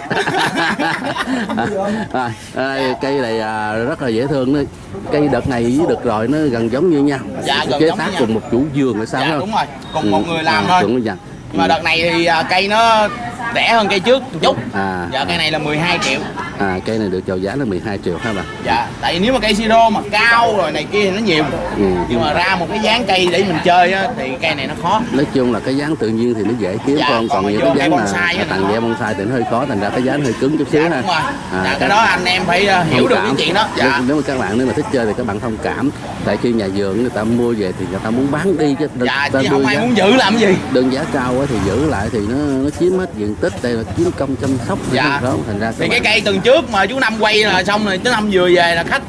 À, à, cây này à, rất là dễ thương đấy. Cây đợt này với đợt rồi nó gần giống như nhau. Dạ, chế tác nhau. cùng một chủ vườn hay sao dạ không đúng rồi. Cùng một người làm à, thôi. dạ. nhưng mà đợt này thì à, cây nó rẻ hơn cây trước một chút. À, dạ cây này là 12 triệu à, cây này được chào giá là 12 triệu ha bà. Dạ tại vì nếu mà cây siro mà cao rồi này kia thì nó nhiều. Ừ. nhưng mà ra một cái dáng cây để mình chơi á, thì cây này nó khó. Nói chung là cái dáng tự nhiên thì nó dễ kiếm Dạ, còn còn còn những cái dáng mà tặng ve bonsai thì nó hơi khó thành ra cái dáng hơi cứng chút xíu dạ ha. đúng rồi. À, dạ cái- đó anh em phải à, hiểu được cảm. cái chuyện đó. Nếu, dạ. Nếu mà các bạn nếu mà thích chơi thì các bạn thông cảm. Tại khi nhà vườn người ta mua về thì người ta muốn bán đi chứ dạ ta chứ không ai giá, muốn giữ làm cái gì. Đơn giá cao quá thì giữ lại thì nó nó chiếm hết diện tích đây là chiếm công chăm sóc Dạ. không? Thành ra thì cái cây tuần trước mà chú năm quay là xong rồi chú năm vừa về là khách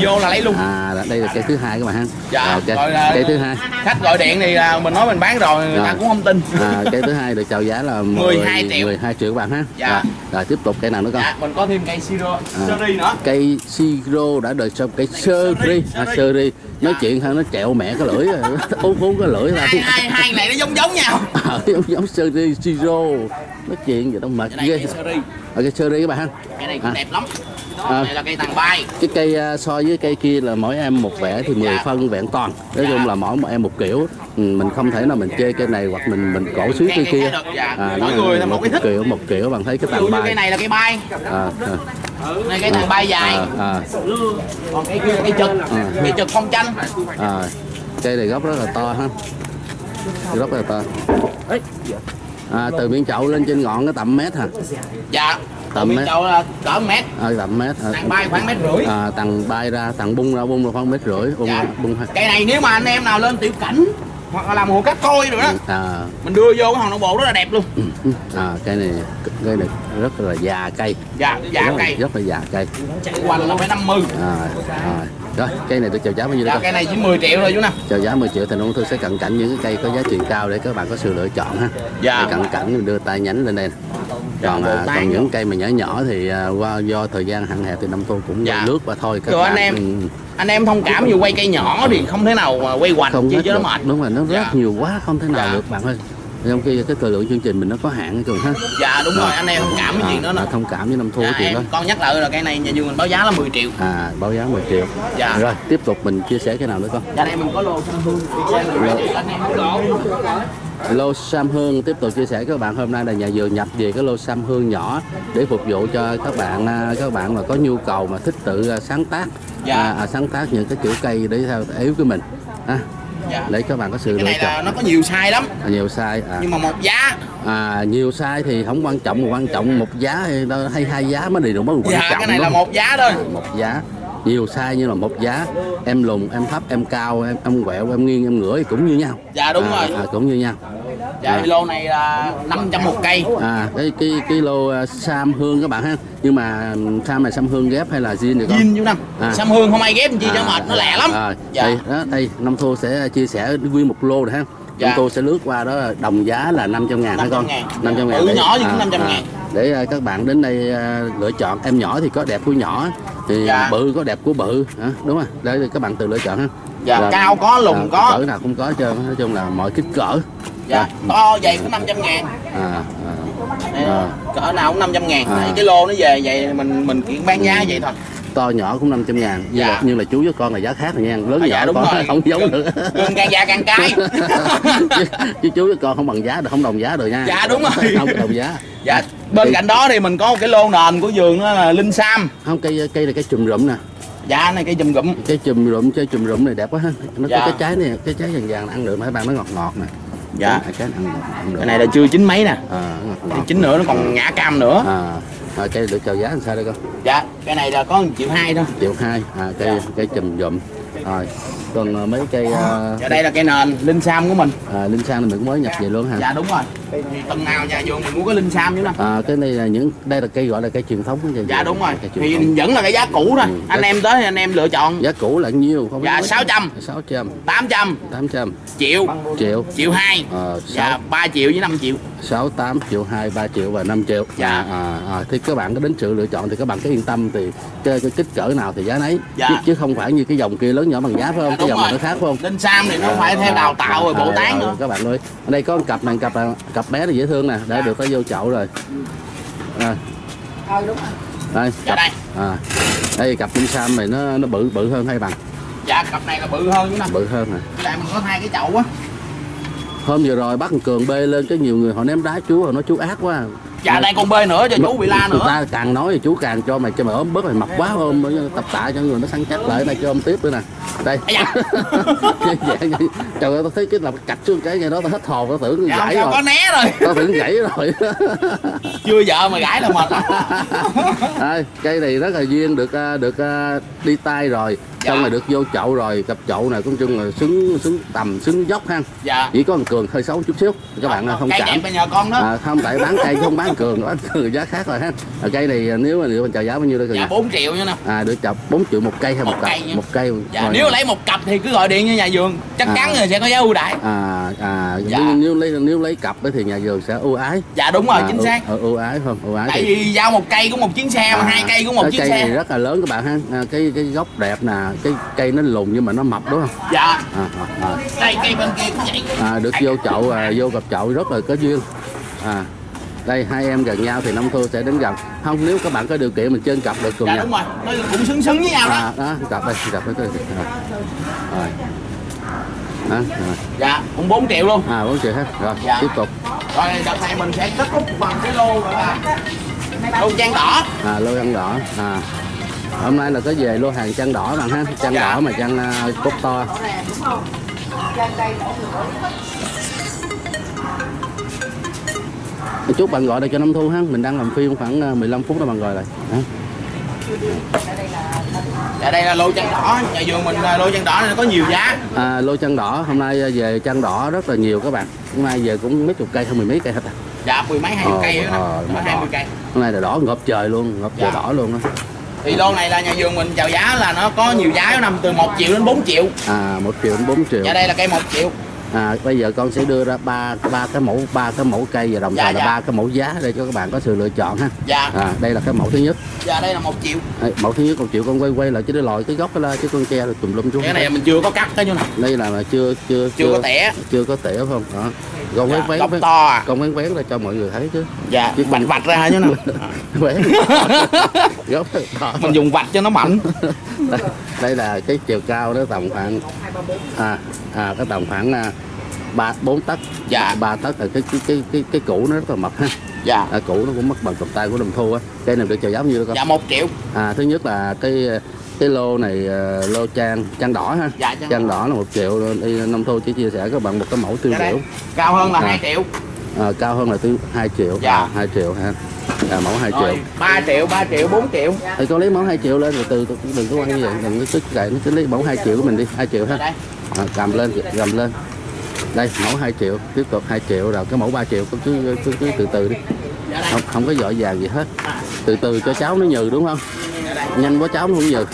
vô là lấy luôn. À đây là cây thứ hai các bạn ha. Dạ, À, ok. rồi là- cây thứ hai. khách gọi điện thì là mình nói mình bán rồi người ta cũng không tin. À, cây thứ hai được chào giá là 12 triệu. 12 triệu các bạn ha. Dạ. rồi, rồi tiếp tục cây nào nữa con? Dạ mình có thêm cây siro À. seri nữa. cây siro đã đời xong cây à, Seri. sơ ri nói chuyện hay nó trẹo mẹ cái lưỡi uống uống cái lưỡi ra hai hai hai này nó giống giống nhau. Ờ, giống giống sơ ri siro. Nói chuyện vậy đâu mệt ghê. cây seri các bạn ha. Cái này cũng À. đẹp lắm À. này là cây tàng bay. Cái cây à, so với cây kia là mỗi em một vẽ thì 10 Dạ. phân vẹn toàn. Nói Dạ. chung là mỗi một em một kiểu. Ừ, mình không thể nào mình chê cây này hoặc mình mình cổ suý cây kia. dạ. à, Mỗi người là một cái thích. kiểu một kiểu bạn thấy cái tàng như cây bay này là cây bay. À, à, này cây tàng bay dài. À, à, còn cây kia là cây trực À. cây trực phong tranh à, cây này gốc rất là to ha. Rất là to. À, từ miếng chậu lên trên ngọn nó tầm mét hả? Dạ Tầm mét. là cỡ mét. À, tầm mét à, tàng bay khoảng mét rưỡi. à, tầng bay ra tầng bung ra bung ra khoảng mét rưỡi bung Dạ. bung cây này nếu mà anh em nào lên tiểu cảnh hoặc là làm hồ cát coi rồi đó à, mình đưa vô cái hòn non bộ rất là đẹp luôn. À cây này cây này rất là già cây. Dạ dạ rất, là- cây. rất là già cây. Chạy quanh là phải 50 à, à. Rồi cây này được chào giá bao nhiêu dạ cây này chỉ 10 triệu thôi chú năm chào giá 10 triệu thì nông thư sẽ cận cảnh những cái cây có giá trị cao để các bạn có sự lựa chọn ha Dạ. Để cận cảnh đưa tay nhánh lên đây nè. còn bộ à, còn những cây mà nhỏ nhỏ thì à, qua do thời gian hạn hẹp thì năm thu cũng Dạ. lướt qua thôi các Rồi anh bạn em, ừ, anh em thông cảm dù quay cây nhỏ thì không thể nào mà quay hoành chi cho nó mệt đúng rồi nó rất Dạ. nhiều quá không thể nào Dạ. được bạn ơi trong khi cái thời lượng chương trình mình nó có hạn thường ha. Dạ đúng rồi anh em thông cảm với à, chuyện đó nè. à, thông cảm với năm thu dạ, cái chuyện đó. em con nhắc lại là cây này nhà vườn mình báo giá là 10 triệu. À báo giá 10 triệu. Dạ. rồi tiếp tục mình chia sẻ cái nào nữa con? Dạ đây mình có lô xanh hương em lô. Sam hương tiếp tục chia sẻ các bạn. Hôm nay là nhà vườn nhập về cái lô sam hương nhỏ để phục vụ cho các bạn à, các bạn mà có nhu cầu mà thích tự à, sáng tác. Dạ. à, sáng tác những cái kiểu cây để theo yếu của mình. À, dạ. Để các bạn có sự cái lựa này là chọn nó có nhiều size lắm. À, nhiều size à, nhưng mà một giá. À, nhiều size thì không quan trọng mà quan trọng một giá hay, hay hai giá mới đi được mới quan dạ trọng cái này đúng là một giá thôi. Một giá. Nhiều size như là một giá. Em lùn em thấp em cao em em quẹo em nghiêng em ngửa thì cũng như nhau. Dạ, đúng à, rồi. à, cũng như nhau dạ À. lô này là 500 một cây. À cái cái cái lô à, sam hương các bạn ha. Nhưng mà ừm, sam này sam hương ghép hay là zin được không zin chú năm. À. sam hương không ai ghép chi cho À, mệt nó lẹ lắm. à, dạ. đây đó đây năm thu sẽ chia sẻ nguyên một lô này ha. Dạ. thu sẽ lướt qua đó đồng giá là 500 ngàn hả 500 con? ngàn. 500 ngàn để- nhỏ thì cũng 500 ngàn. để à, các bạn đến đây à, lựa chọn. Em nhỏ thì có đẹp của nhỏ thì Dạ. bự có đẹp của bự đúng không? Để các bạn tự lựa chọn ha. Dạ Là- cao có lùn à, có. cỡ nào cũng có hết trơn nói chung là mọi kích cỡ dạ. To dày cũng 500 ngàn. À, Đây, À. cỡ nào cũng 500 ngàn. À. Cái lô nó về vậy mình mình kiện bán giá vậy thôi. To nhỏ cũng 500 ngàn. Nhưng, Dạ. là, nhưng là chú với con là giá khác rồi nha. Lớn À, nhỏ dạ, đúng con rồi. không giống nữa. gừng càng già càng cay chứ, chú với con không bằng giá được không đồng giá được nha. Dạ, đúng rồi. không đồng giá. Dạ. Bên cạnh đó thì mình có một cái lô nền của vườn đó là linh sam. Không cây cây này cây chùm rụm nè. Dạ này cây chùm gụm cái chùm rụm cái chùm rụm này đẹp quá ha. Nó Dạ. có cái trái này cái trái vàng vàng ăn được mấy bạn nó ngọt ngọt nè Dạ. cái ăn ăn cái này là chưa chín mấy nè. À, chín nữa nó còn nhả cam nữa. À, à cây được chào giá làm sao đây con? Dạ cái này là có 1 triệu hai thôi. Triệu hai à, cây Dạ. cây chùm rụm rồi còn à, mấy cây à, dạ đây là cây nền linh sam của mình. À, linh này mình cũng mới nhập về luôn ha dạ đúng rồi. Thì tuần nào nhà vườn mình muốn có linh sam chứ nè. À, cái này là những đây là cây gọi là cây truyền thống nhà dạ đúng rồi. Thì thống. vẫn là cái giá cũ thôi. Ừ, anh em tới thì anh em lựa chọn. Giá cũ là nhiêu? Không Dạ, nói. 600. 600 800 800 triệu. Triệu. Triệu hai. Ờ, dạ 3 triệu với 5 triệu. 6, 8 triệu 2, 3 triệu và 5 triệu. Dạ. à, à, à, thì các bạn có đến sự lựa chọn thì các bạn cứ yên tâm thì cái, cái kích cỡ nào thì giá nấy. Dạ. chứ, chứ không phải như cái dòng kia lớn nhỏ bằng giá phải không Dạ, cái đúng dòng này rồi. nó khác không? Linh sam thì nó phải theo đào tạo rồi bộ tán nữa. các bạn ơi. Ở đây có một cặp này cặp cặp bé này dễ thương nè đã Dạ. được nó vô chậu rồi. À, ờ đúng rồi. Đây. Dạ cặp. đây. À, đây cặp linh sam này nó nó bự bự hơn hay bằng. Dạ cặp này là bự hơn chứ nè. Bự hơn nè. Lại mình có hai cái chậu á. Hôm vừa rồi bắt thằng cường bê lên cái nhiều người họ ném đá chú họ nói chú ác quá dạ đây con bê nữa cho chú bị la người nữa ta càng nói thì chú càng cho mày cho mày ốm bớt mày mập quá ôm tập tạ cho người nó săn chắc lại này cho ôm tiếp nữa nè. Đây. Ây da. Vậy- vậy- trời ơi tao thấy cái làm cạch xuống cái ngay đó tao hết hồn tao tưởng dạ gãy rồi. có né rồi? Tao tưởng gãy rồi. Chưa vợ mà gãi là mệt. Đây, cây này rất là duyên được à, được à, đi tay rồi Dạ. xong rồi được vô chậu rồi cặp chậu này cũng chung là xứng xứng tầm xứng dốc ha. Dạ. Chỉ có thằng cường hơi xấu chút xíu các bạn à, không cây chạm. đẹp là nhờ con đó. À, không tại bán cây không bán cường bán cường giá khác rồi ha. À, cây này nếu mà mình chào giá bao nhiêu đây cường? Dạ 4 triệu nha nè. À được chọc 4 triệu một cây hay một, Một cặp? cây một cây. Dạ Rồi. nếu lấy một cặp thì cứ gọi điện cho nhà vườn. Chắc À. chắn là sẽ có giá ưu đãi. À à Dạ. nếu, nếu lấy nếu lấy cặp thì nhà vườn sẽ ưu ái. Dạ đúng rồi à, chính ưu- xác. ờ, ưu ái không ưu ái tại thì vì giao một cây của một chuyến xe mà À, hai cây của một chuyến cây này xe rất là lớn các bạn ha. À, cái cái gốc đẹp nè cái cây nó lùn nhưng mà nó mập đúng không? Dạ. À, à, à. đây cây bên kia cũng vậy. À, được vô chậu à, vô cặp chậu rất là có duyên. À đây hai em gần nhau thì năm thua sẽ đến gần. Không nếu các bạn có điều kiện mình trên cặp được cùng dạ nhau đúng rồi. Nó cũng xứng xứng với nhau đó. À, đó cặp đây cặp đây đây. À. rồi. Đó, rồi. dạ cũng 4 triệu luôn. À bốn triệu hết. Rồi Dạ. tiếp tục. Rồi đợt này mình sẽ kết thúc bằng cái lô gọi là lô trang đỏ. À lô ăn đỏ. À. Hôm nay là có về lô hàng chăn đỏ bạn ha. Chăn Dạ. đỏ mà chăn à, cốt to chút bạn gọi đây cho năm thu ha. Mình đang làm phim khoảng à, 15 phút đó bạn gọi lại. Đó. dạ đây là lô trang đỏ. Nhà vườn mình là lô trang đỏ này nó có nhiều giá. À, lô chăn đỏ. Hôm nay à, về chăn đỏ rất là nhiều các bạn. Hôm nay về cũng mấy chục cây hơn mười mấy cây hết à. Dạ mười mấy hai Ờ, cây nữa ờ, đỏ. mươi cây. Hôm nay là đỏ ngập trời luôn ngập trời Dạ. đỏ luôn đó thì lô này là nhà vườn mình chào giá là nó có nhiều giá nó nằm từ 1 triệu đến 4 triệu. À một triệu đến bốn triệu. Dạ đây là cây 1 triệu À, bây giờ con sẽ đưa ra ba ba cái mẫu ba cái mẫu cây và đồng Dạ, thời là dạ. ba cái mẫu giá để cho các bạn có sự lựa chọn ha. dạ À, đây là cái mẫu thứ nhất. dạ đây là 1 triệu Đây, mẫu thứ nhất con chịu con quay quay lại chứ để lòi cái gốc cái la chứ con tre rồi tùm lum xuống. cái này mình chưa có cắt cái như này Đây là mà chưa chưa chưa có tỉa chưa có tỉa phải không? Đó. Con dạ, vén vén to à con vén vén ra cho mọi người thấy chứ. dạ Chứ vạch vạch ra chứ nè Vén. gốc mình dùng vạch cho nó mạnh đây, đây là cái chiều cao đó tầm khoảng à à cái tầm khoảng à, ba bốn tấc. Dạ. ba tấc là cái cái cái cái cái củ nó rất là mập ha. Dạ. À, cũ nó cũng mất bằng cầm tay của đồng thu á. Cây này được chào giá nhiêu con. Dạ 1 triệu. À thứ nhất là cái cái lô này ờ, lô trang trang đỏ ha. Dạ, trang trang đỏ. là một triệu. Đi nông thu chỉ chia sẻ các bạn một cái mẫu tiêu dạ biểu. Cao hơn là À. 2 triệu. À, cao hơn là tiêu 2 triệu. Dạ. à, 2 triệu ha. À, mẫu 2 triệu. rồi 3 triệu 3 triệu 4 triệu. Thì con lấy mẫu 2 triệu lên rồi từ đừng có như vậy. Đừng có sức gậy nó cứ lấy mẫu 2 triệu của mình đi. 2 triệu ha. À, cầm lên cầm lên đây mẫu 2 triệu tiếp tục 2 triệu rồi cái mẫu 3 triệu cứ cứ, cứ, cứ từ từ đi. Không không có giỏi vàng gì hết. Từ từ cho cháu nó nhừ đúng không? Nhanh quá cháu nó không nhừ.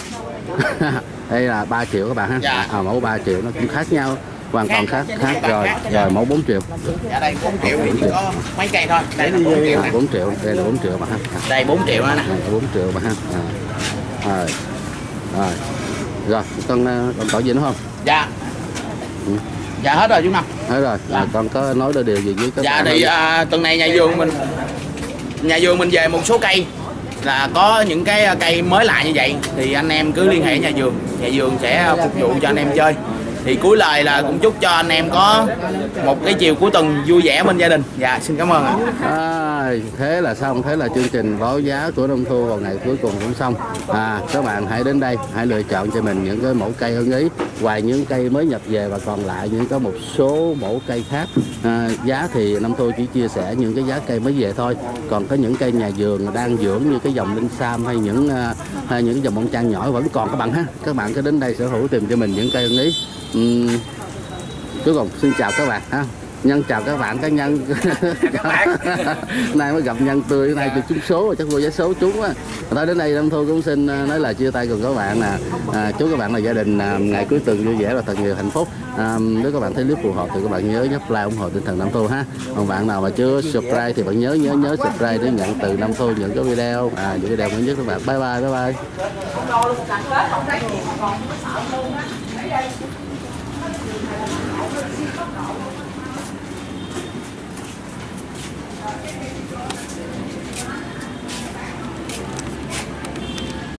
Đây là 3 triệu các bạn ha. Dạ. à, mẫu 3 triệu nó cũng khác nhau hoàn toàn khác Khác, rồi. rồi mẫu 4 triệu. Dạ đây 4 triệu thì chỉ có mấy cây thôi. Đây là 4 triệu à, nè. 4 triệu đây là 4 triệu mà ha. Đây 4 triệu nè. Đây là 4 triệu mà ha. À. rồi. Rồi. Rồi con ờ, con tỏi gì nữa không? Dạ. Ừ. dạ hết rồi chú năm. Hết rồi. Dạ. à, con có nói đôi điều gì với các dạ thì à, tuần này nhà vườn mình nhà vườn mình về một số cây. Là có những cái à, cây mới lạ như vậy thì anh em cứ liên hệ nhà vườn. Nhà vườn sẽ phục vụ cho anh em chơi thì cuối lời là cũng chúc cho anh em có một cái chiều cuối tuần vui vẻ bên gia đình. Dạ xin cảm ơn ạ. À, thế là xong thế là chương trình báo giá của Đông Thu vào ngày cuối cùng cũng xong. À, các bạn hãy đến đây hãy lựa chọn cho mình những cái mẫu cây ưng ý ngoài những cây mới nhập về và còn lại những có một số mẫu cây khác. À, giá thì năm Thu chỉ chia sẻ những cái giá cây mới về thôi. Còn có những cây nhà vườn đang dưỡng như cái dòng linh sam hay những à, hay những dòng bông trang nhỏ vẫn còn các bạn ha. Các bạn cứ đến đây sở hữu tìm cho mình những cây ưng ý. Ừm, cuối cùng xin chào các bạn ha. Nhân chào các bạn các nhân. Nay mới gặp nhân tươi nay được trúng số rồi chắc vô giá số trúng á. Thôi đến đây Lâm Thu cũng xin à, nói lời chia tay cùng các bạn nè. À, chúc các bạn là gia đình à, ngày cuối tuần vui vẻ và thật nhiều hạnh phúc. À, nếu các bạn thấy clip phù hợp thì các bạn nhớ nhấp like ủng hộ tinh thần Nam Thu ha. Còn bạn nào mà chưa subscribe thì bạn nhớ nhớ nhớ subscribe để nhận từ Nam Thu những cái video. À những video mới nhất các bạn. Bye bye bye bye